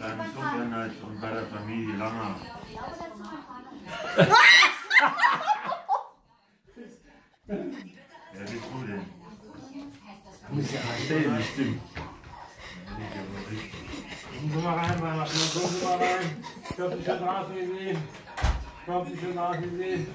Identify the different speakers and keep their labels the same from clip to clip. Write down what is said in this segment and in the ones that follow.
Speaker 1: beim Supernight und bei der Familie Langer. Wer bist du denn?
Speaker 2: Muss ja stellen, bestimmt. Kommen Sie mal rein, Weihnachten. Kommen Sie mal rein. Ich hab dich schon nachgesehen. Ich hab dich schon nachgesehen.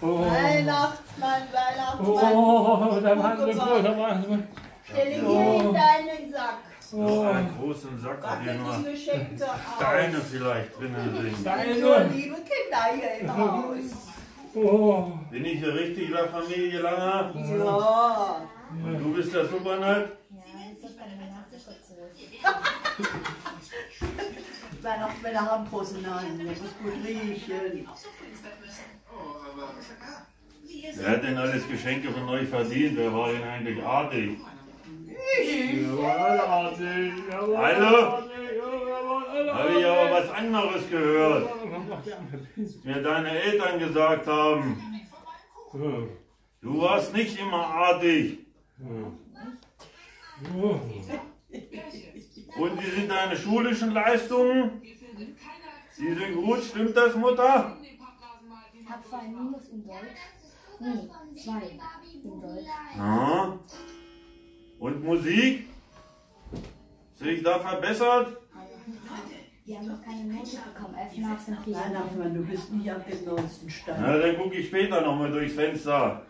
Speaker 2: Oh.
Speaker 3: Weihnachtsmann, Weihnachtsmann.
Speaker 2: Oh, der Mann ist groß, der Mann ist groß.
Speaker 3: Stell ihn hier in deinen Sack.
Speaker 1: So einen großen Sack, hat hier
Speaker 3: sind
Speaker 1: nur Steine vielleicht drinnen sind.
Speaker 3: Nur
Speaker 2: Deine.
Speaker 3: liebe Kinder hier im Haus.
Speaker 2: Oh.
Speaker 1: Bin ich hier richtig bei Familie Langer?
Speaker 3: Ja.
Speaker 1: Und du bist der Supernight?
Speaker 3: Weihnachtsmänner haben große Nasen. Der muss gut riechen.
Speaker 1: Wer hat denn alles Geschenke von euch verdient? Wer war denn eigentlich artig? Hallo? Habe ich aber was anderes gehört, was mir deine Eltern gesagt haben. Du warst nicht immer artig. Und wie sind deine schulischen Leistungen? Die sind gut, stimmt das, Mutter?
Speaker 4: Hab zwei Minus in Deutsch. Nee, zwei in Deutsch.
Speaker 1: Ja. Und Musik? Sich da verbessert?
Speaker 4: Wir haben noch keine Note bekommen, nach Ferien.
Speaker 3: Weihnachtsmann, du bist nie auf dem neuesten Stand.
Speaker 1: Na, dann gucke ich später nochmal durchs Fenster.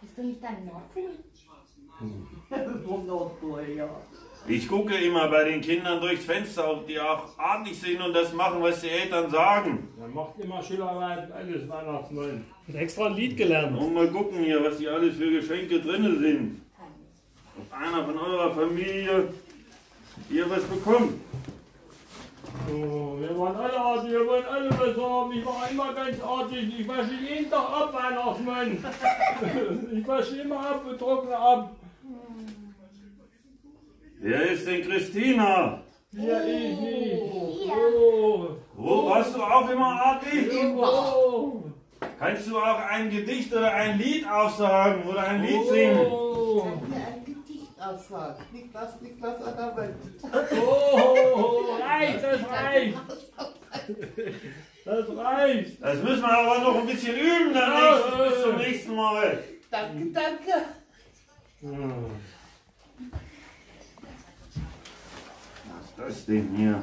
Speaker 4: Bist du nicht dein Nordpol?
Speaker 3: Vom Nordpol, ja.
Speaker 1: Ich gucke immer bei den Kindern durchs Fenster, ob die auch artig sind und das machen, was die Eltern sagen.
Speaker 2: Er macht immer Schülerarbeit, alles Weihnachtsmann. Hat extra ein Lied gelernt.
Speaker 1: Und mal gucken hier, was hier alles für Geschenke drin sind. Einer von eurer Familie hier was bekommt.
Speaker 2: Oh, wir waren alle artig, wir wollen alle was haben. Ich war immer ganz artig. Ich wasche jeden Tag ab, Weihnachtsmann. ich wasche immer ab und trockne ab.
Speaker 1: Wer ist denn Christina?
Speaker 2: Ja, ich nicht. Oh,
Speaker 1: Wo warst du auch immer artig?
Speaker 2: oh,
Speaker 1: Kannst du auch ein Gedicht oder ein Lied aufsagen oder ein Lied singen?
Speaker 2: oh,
Speaker 3: mir ein Gedicht aussagt. Niklas, Niklas Adamant.
Speaker 2: oh, reicht, das reicht. Das reicht.
Speaker 1: Das müssen wir aber noch ein bisschen üben, dann nächsten, bis zum nächsten Mal.
Speaker 3: Danke, danke.
Speaker 1: Was ist das denn hier?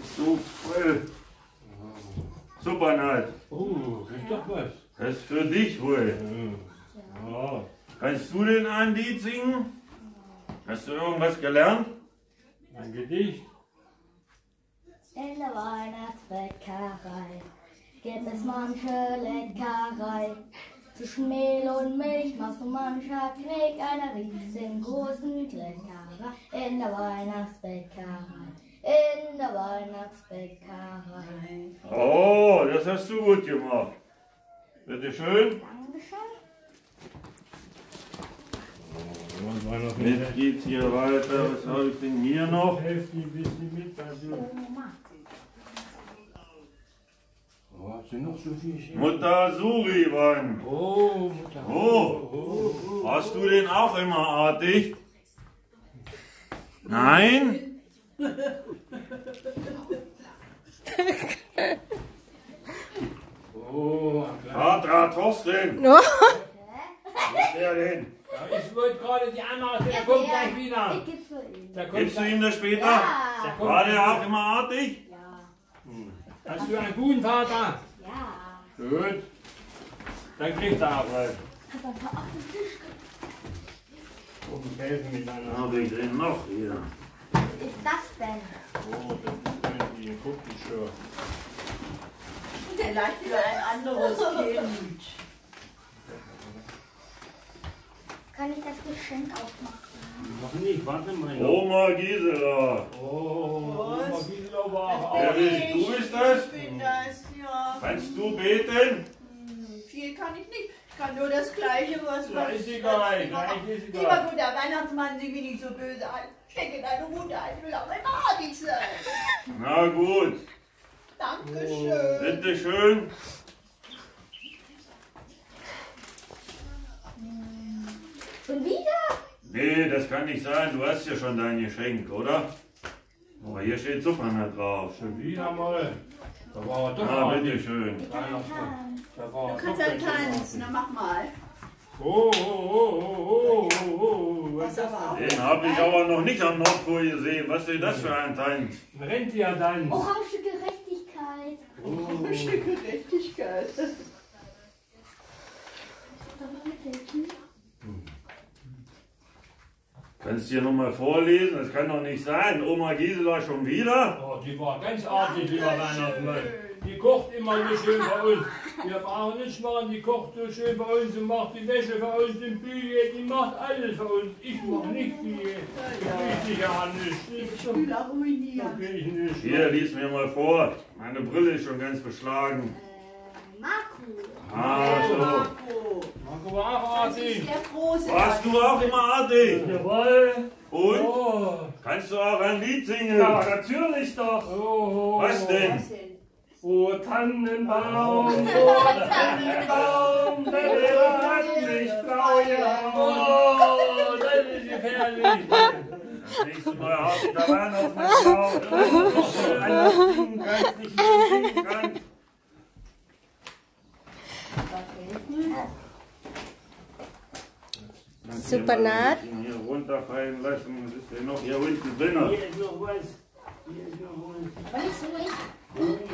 Speaker 1: Ist so voll. Super Night.
Speaker 2: Oh, ist doch was.
Speaker 1: Das ist für dich wohl.
Speaker 2: Ja.
Speaker 1: Kannst du denn ein Lied singen? Hast du irgendwas gelernt?
Speaker 2: Ein Gedicht.
Speaker 4: In der Weihnachtsbäckerei gibt es manche Leckerei. Zwischen Mehl und Milch machst du mancher Knick einer riesengroßen Kleckerei. In der Weihnachtsbäckerei, in der Weihnachtsbäckerei.
Speaker 1: Oh, das hast du gut gemacht. Bitte schön.
Speaker 4: Dankeschön.
Speaker 2: Was war noch
Speaker 1: Jetzt geht's hier weiter. Was habe ich denn hier noch?
Speaker 2: Helft ein bisschen mit. Also. Oh, hast du noch so viel?
Speaker 1: Mutter Suriban.
Speaker 2: Oh, Mutter.
Speaker 1: Oh. Warst du denn auch immer artig? Nein?
Speaker 2: Oh.
Speaker 1: Vater Thorsten. Wo ist der denn?
Speaker 2: Ja, Ich wollte gerade die Anna, der kommt gleich wieder. Der kommt
Speaker 1: Gibst du ihm das später?
Speaker 2: Der
Speaker 4: Ja.
Speaker 2: kommt
Speaker 1: War der auch immer artig?
Speaker 4: Ja.
Speaker 2: Hast du einen guten Vater?
Speaker 4: Ja.
Speaker 2: Gut. Dann kriegt er auch was.
Speaker 4: Hat er auf den Tisch
Speaker 2: Oben helfen
Speaker 1: Was
Speaker 2: miteinander.
Speaker 1: habe ich denn noch hier?
Speaker 4: Was ist das denn?
Speaker 2: Oh, das ist irgendwie ein Kuppelshirt.
Speaker 3: Vielleicht für ein anderes Kind.
Speaker 4: Kann ich das Geschenk aufmachen?
Speaker 2: Noch nicht, warte mal.
Speaker 1: Oma Gisela.
Speaker 2: Oh,
Speaker 3: Was?
Speaker 2: Oma Gisela war auch
Speaker 1: Wer bist du, ist das?
Speaker 3: Ich bin das, ja.
Speaker 1: Kannst du beten?
Speaker 3: Hm, Viel kann ich nicht. Ich kann nur das Gleiche, was
Speaker 2: Ja, ist egal, gleich ist
Speaker 3: Lieber
Speaker 2: egal.
Speaker 3: guter Weihnachtsmann, sieh mich nicht so böse an. Stecke deine Wunde ein, will auch immer artig sein.
Speaker 1: Na gut.
Speaker 3: Dankeschön.
Speaker 1: Bitte schön.
Speaker 4: Schon wieder?
Speaker 1: Nee, das kann nicht sein. Du hast ja schon dein Geschenk, oder? Aber hier steht Supernat drauf.
Speaker 2: Schon wieder mal. Da war doch
Speaker 1: Ah,
Speaker 2: mal
Speaker 1: bitteschön.
Speaker 2: Da war
Speaker 3: Du kannst ja tanzen, na mach mal.
Speaker 2: Oh, oh, oh, oh, oh, oh. Was
Speaker 3: Was
Speaker 2: ist das
Speaker 3: aber auch.
Speaker 1: Den habe ich aber noch nicht am Nordpol gesehen. Was ist das für ein Tanz?
Speaker 2: Ein Rentiertanz.
Speaker 4: Orange Gerechtigkeit.
Speaker 2: Oh.
Speaker 3: Orange Gerechtigkeit.
Speaker 1: Kannst du dir nochmal vorlesen? Das kann doch nicht sein. Oma Gisela schon wieder?
Speaker 2: Oh, die war ganz artig, lieber Weihnachtsmann. Die kocht immer so schön bei uns. Wir brauchen nichts machen, die kocht so schön bei uns und macht die Wäsche für uns, den Bügel, die macht alles für uns. Ich mach nicht viel. Ich krieg ja nicht.
Speaker 3: Schon wieder ruiniert.
Speaker 2: Ich krieg nicht.
Speaker 1: Hier, lies mir mal vor. Meine Brille ist schon ganz beschlagen.
Speaker 4: Äh, Marco.
Speaker 1: Ah, so.
Speaker 3: Marco.
Speaker 2: War auch artig.
Speaker 1: Warst du auch immer artig?
Speaker 2: Jawohl.
Speaker 1: Und?
Speaker 2: Oh.
Speaker 1: Kannst du auch ein Lied singen?
Speaker 2: Ja, natürlich doch. Oh, oh.
Speaker 1: Was denn?
Speaker 3: Was denn?
Speaker 2: O Tannenbaum, o Tannenbaum, der hat mich ja. Oh, das ist gefährlich.
Speaker 1: Das nächste Mal hau ich da rein auf mein Bauch. Alles singen kannst, nicht mehr singen kannst.
Speaker 5: Supernat.
Speaker 1: Hier runterfallen lassen. Was ist denn noch hier unten drin?
Speaker 2: Hier ist noch was. Hier ist noch was.
Speaker 4: Was ist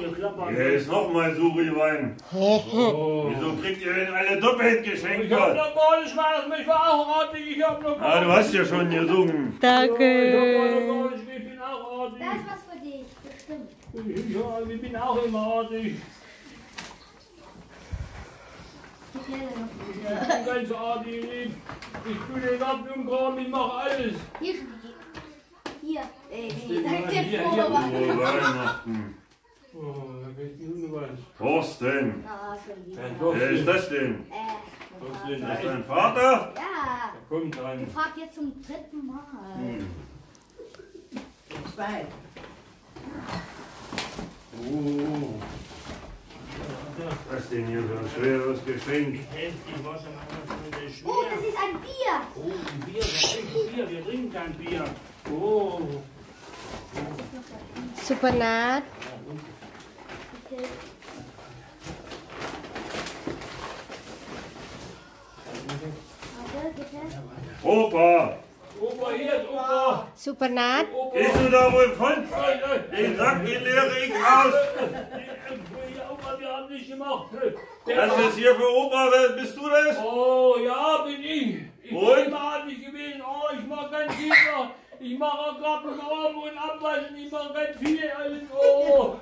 Speaker 2: ihr klappert.
Speaker 1: Hier ist nochmal Suriwein.
Speaker 2: Oh.
Speaker 1: Wieso kriegt ihr denn alle doppelt
Speaker 2: Ich hab noch mal, ich war auch artig, ich hab noch
Speaker 1: Ah, du hast ja schon gesungen.
Speaker 2: Ich hab noch
Speaker 5: Danke.
Speaker 2: ich bin auch artig.
Speaker 4: Da ist was für dich, bestimmt.
Speaker 2: Ja, ich bin auch immer artig.
Speaker 4: Ich
Speaker 2: bin ganz artig, lieb. Ich tue den umgraben, ich mach alles.
Speaker 4: Hier, hier. Da
Speaker 2: hier.
Speaker 4: was.
Speaker 1: Frohe Weihnachten.
Speaker 2: Oh, da kriegt die Hunde was.
Speaker 1: Thorsten. Wer ist das denn?
Speaker 4: Äh,
Speaker 2: Was denn?
Speaker 1: Ist das dein Vater?
Speaker 4: ja.
Speaker 2: Kommt dran.
Speaker 4: Ich frag jetzt zum dritten Mal.
Speaker 1: Hm.
Speaker 3: Zwei.
Speaker 2: Oh.
Speaker 1: Was ist denn hier für ein schweres Geschenk?
Speaker 2: Ich war schon einmal schwer.
Speaker 4: Oh, das ist ein Bier.
Speaker 2: Oh, ein Bier, wir trinken Bier, wir trinken kein Bier. Oh.
Speaker 5: Supernat.
Speaker 4: Okay.
Speaker 1: Opa,
Speaker 2: Opa, hier ist Opa.
Speaker 5: Supernat.
Speaker 1: Bist du da wohl von? Den Sack, den leere ich aus.
Speaker 2: Nicht gemacht.
Speaker 1: Das ist hier für Opa, wer bist du das?
Speaker 2: Oh, ja, bin ich. Ich
Speaker 1: Und?
Speaker 2: bin immer gewesen. Oh, ich mach ganz viel. noch. Ich mache Grappen oben und abwaschen. Ich mache ganz viel. Alles. Oh.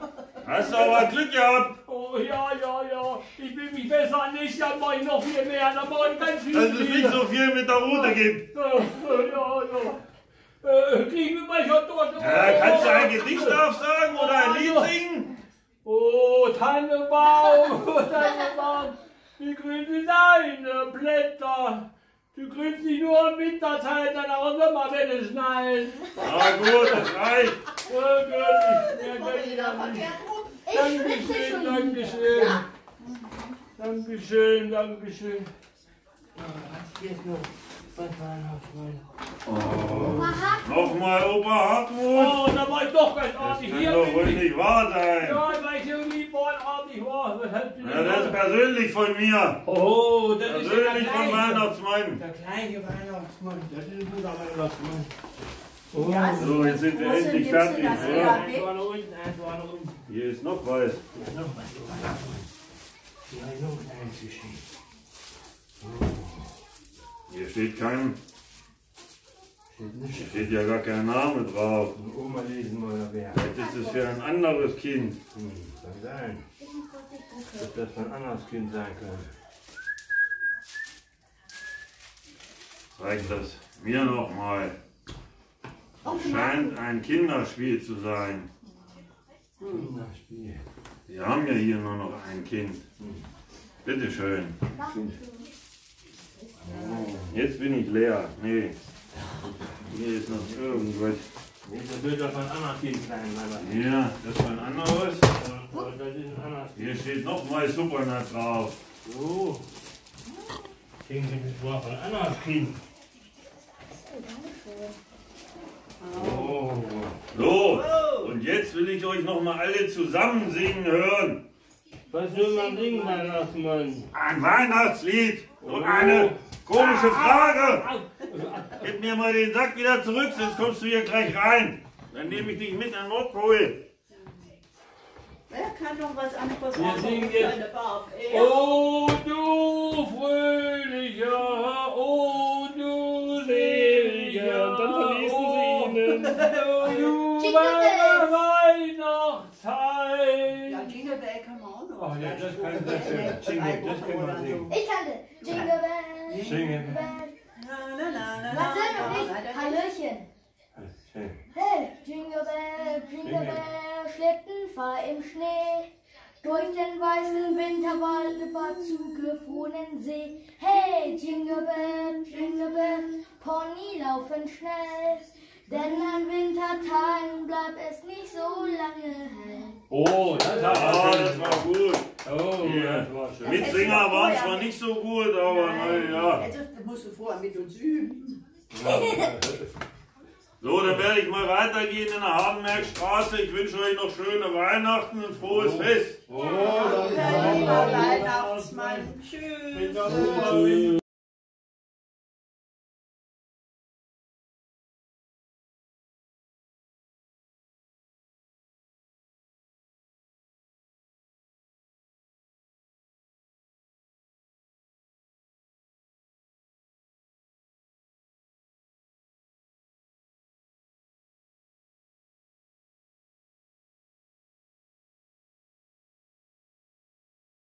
Speaker 1: Hast du aber Glück gehabt.
Speaker 2: Oh, ja, ja, ja. Ich will mich besser nicht, dann mache ich noch viel mehr. Dann mache ich ganz viel.
Speaker 1: Dass es nicht so viel mit der Route gibt.
Speaker 2: Ja, ja, ja. Äh, kriegen wir mal schon durch.
Speaker 1: Ja, kannst du ein Gedicht aufsagen oder ein Lied singen?
Speaker 2: Oh, Tannebaum, oh, Tannebaum, wie grün sind deine Blätter. Du grünst nicht nur im Winterzeit, dann auch im Sommer, wenn es schneit.
Speaker 1: Na gut, das reicht.
Speaker 2: Oh Gott, ich
Speaker 3: rum.
Speaker 4: Ich spitze
Speaker 2: Dankeschön. Dankeschön. Dankeschön, Dankeschön. Was jetzt noch? Was Weihnachtsmann?
Speaker 1: Oh. Nochmal Opa Hartmut.
Speaker 2: Oh, da war ich doch ganz
Speaker 1: Das
Speaker 2: artig.
Speaker 1: kann
Speaker 2: Hier
Speaker 1: doch
Speaker 2: bin
Speaker 1: wohl
Speaker 2: ich.
Speaker 1: nicht wahr sein.
Speaker 2: Ja, weil ich irgendwie war. Was hast du
Speaker 1: Ja, das ist persönlich von mir.
Speaker 2: Oh, das ist ja
Speaker 1: Persönlich
Speaker 2: der
Speaker 1: von. Weihnachtsmann.
Speaker 2: Der gleiche Weihnachtsmann. Das ist ein guter Weihnachtsmann. Oh.
Speaker 3: Ja,
Speaker 1: So, jetzt sind wir endlich fertig.
Speaker 3: das ja.
Speaker 2: Eins war noch unten, eins war noch unten.
Speaker 1: Hier ist noch was.
Speaker 2: Noch was, Weihnachtsmann. Ja, noch eins geschenkt.
Speaker 1: Hier steht kein,
Speaker 2: Steht nicht.
Speaker 1: hier steht ja gar kein Name drauf.
Speaker 2: Die Oma lesen mal, wer.
Speaker 1: Vielleicht ist es für ein anderes Kind.
Speaker 2: Hm, kann sein. Dass das ein anderes Kind sein kann.
Speaker 1: Zeig das mir noch mal. Scheint ein Kinderspiel zu sein.
Speaker 2: Kinderspiel.
Speaker 1: Wir haben ja hier nur noch ein Kind. Bitte schön. Jetzt bin ich leer. Nee. Hier ist noch irgendwas.
Speaker 2: Das wird doch ein anderes Kind sein, mein
Speaker 1: Ja, das ist ein anderes.
Speaker 2: Gott. Das ist ein anderes Kind.
Speaker 1: Hier steht noch mal Supernat drauf.
Speaker 2: So. Denken Sie, das war ein anderes Kind. Oh.
Speaker 1: So, und jetzt will ich euch noch mal alle zusammen singen hören.
Speaker 2: Was will man singen, Weihnachtsmann?
Speaker 1: Ein Weihnachtslied und eine komische Frage. Gib mir mal den Sack wieder zurück, sonst kommst du hier gleich rein. Dann nehme ich dich mit in den Nordpol.
Speaker 3: Wer kann noch was anderes
Speaker 2: Wir
Speaker 3: machen?
Speaker 2: singen jetzt-. Oh du fröhlicher, oh du seliger,
Speaker 5: Und dann verließen sie ihn.
Speaker 2: Oh du. Weihnachtszeit.
Speaker 3: Ja, Jingle Bell kann man auch noch.
Speaker 2: Ach ja, das kann- das kann- Jingle, das kann man singen.
Speaker 4: Ich kannte Jingle Bell.
Speaker 2: Singen.
Speaker 4: Bell.
Speaker 3: Na, na, na, na,
Speaker 4: Warte,
Speaker 3: na,
Speaker 4: noch nicht.
Speaker 3: na, na, na.
Speaker 4: Hallöchen. Hey, Jingle Bell, Schlitten fahr im Schnee. Durch den weißen Winterwald über zugefrorenen See. Hey, Jingle Bell, Jingle Bell, Pony laufen schnell. Denn an Wintertagen bleibt es nicht so lange hell.
Speaker 2: Oh, das
Speaker 1: Ja,
Speaker 2: war
Speaker 1: das war gut.
Speaker 2: Oh,
Speaker 1: Ja.
Speaker 2: das war schön.
Speaker 1: Mitsinger waren zwar nicht so gut, aber naja.
Speaker 3: Jetzt musst du vorher mit uns üben.
Speaker 1: So, dann werde ich mal weitergehen in der Hardenbergstraße. Ich wünsche euch noch schöne Weihnachten und frohes Fest.
Speaker 2: Oh,
Speaker 3: Danke, lieber Weihnachtsmann. Tschüss.
Speaker 2: war